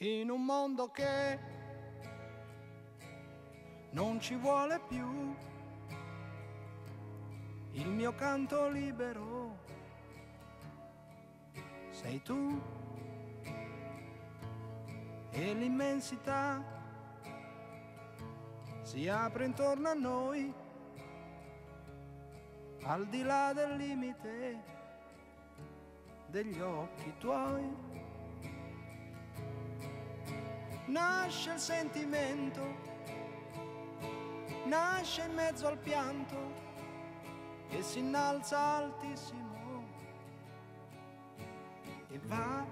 in un mondo che non ci vuole più. Il mio canto libero sei tu. E l'immensità si apre intorno a noi al di là del limite degli occhi tuoi nasce il sentimento, nasce in mezzo al pianto e si innalza altissimo. E va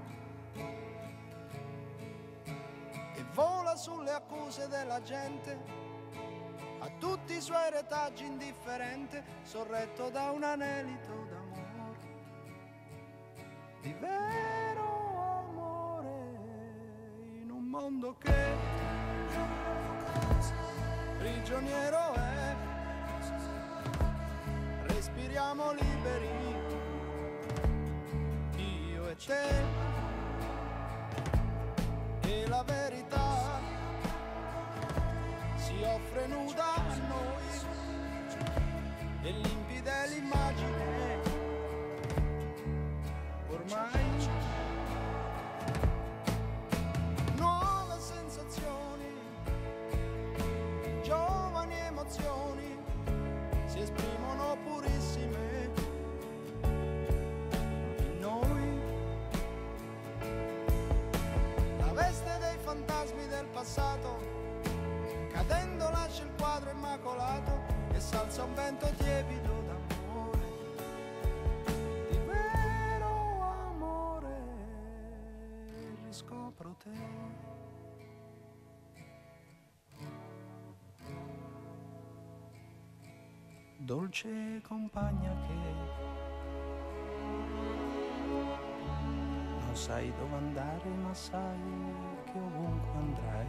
e vola sulle accuse della gente a tutti i suoi retaggi indifferente sorretto da un anelito mondo che prigioniero è. Respiriamo liberi io e te. E la verità si offre nuda passato cadendo lascia il quadro immacolato e salza un vento tiepido d'amore, di vero amore, riscopro te. Dolce compagna che non sai dove andare ma sai che ovunque andrai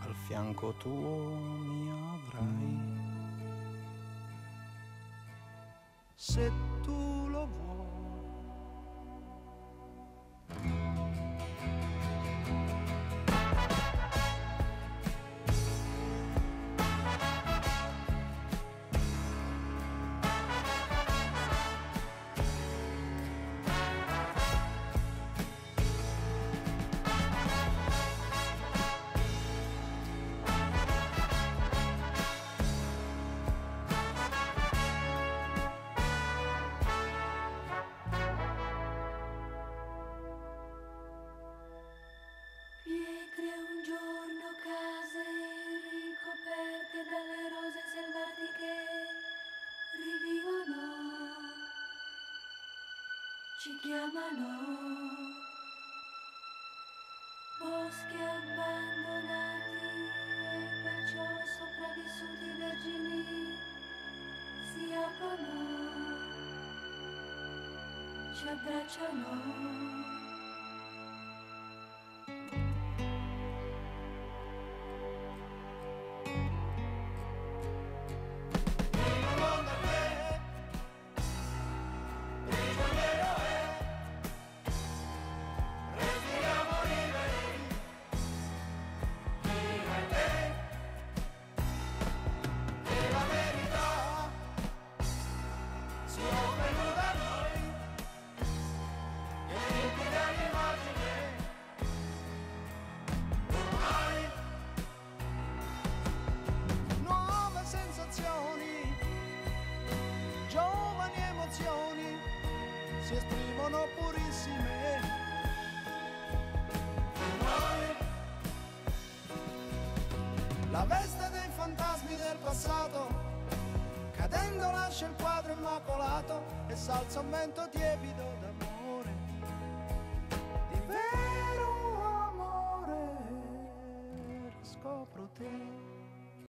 al fianco tuo mi avrai. Se tu lo vuoi. Ci chiamano. Boschi abbandonati e perciò sopravvissuti vergini si aprono, ci abbracciano. Si esprimono purissime. E noi, la veste dei fantasmi del passato, cadendo lascia il quadro immacolato e salza un vento tiepido d'amore, di vero amore, scopro te.